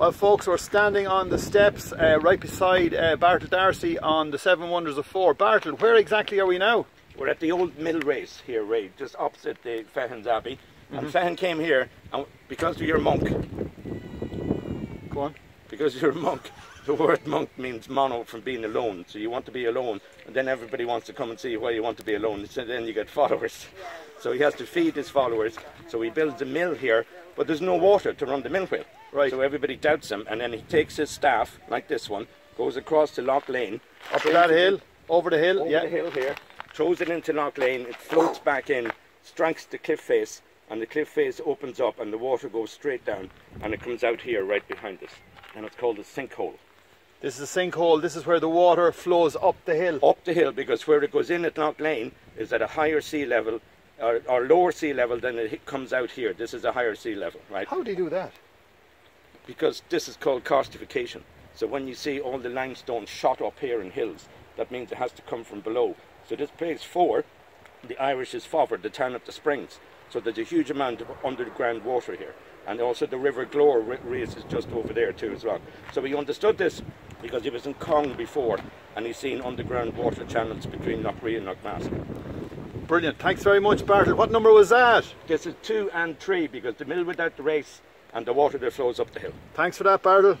Well, folks, we're standing on the steps uh, right beside uh, Bartle Darcy on the Seven Wonders of Fore. Bartle, where exactly are we now? We're at the old mill race here, Ray, just opposite the Fechin's Abbey. And Fehan came here and because you're a monk, Go on. Because you're a monk, the word monk means mono from being alone. So you want to be alone, and then everybody wants to come and see why you want to be alone. So then you get followers. So he has to feed his followers. So he builds a mill here, but there's no water to run the mill wheel. Right. So everybody doubts him, and then he takes his staff, like this one, goes across to Lough Lene. Up that hill, over the hill, over yeah. the hill here, throws it into Lough Lene, it floats back in, strikes the cliff face, and the cliff face opens up and the water goes straight down and it comes out here right behind us. And it's called a sinkhole. This is a sinkhole. This is where the water flows up the hill. Up the hill because where it goes in at Lough Lene is at a higher sea level or, or lower sea level than it comes out here. This is a higher sea level, right? How do you do that? because this is called karstification. So when you see all the limestone shot up here in hills, that means it has to come from below. So this place Fore, the Irish is Fovard, the town of the springs. So there's a huge amount of underground water here. And also the River Glore races just over there too as well. So he understood this because he was in Cong before and he's seen underground water channels between Knockree and Knockmask. Brilliant. Thanks very much, Bartle. What number was that? This is two and three because the mill without the race and the water that flows up the hill. Thanks for that, Bartle.